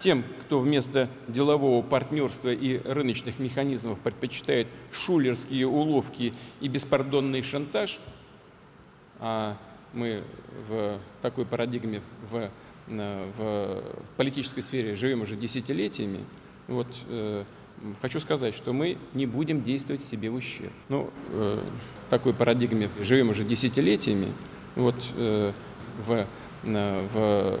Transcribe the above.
тем, кто вместо делового партнерства и рыночных механизмов предпочитает шулерские уловки и беспардонный шантаж, а мы в такой парадигме в, э, в политической сфере живем уже десятилетиями, вот, э, хочу сказать, что мы не будем действовать себе в ущерб. Ну, э, такой парадигме живем уже десятилетиями, вот, э, в, э, в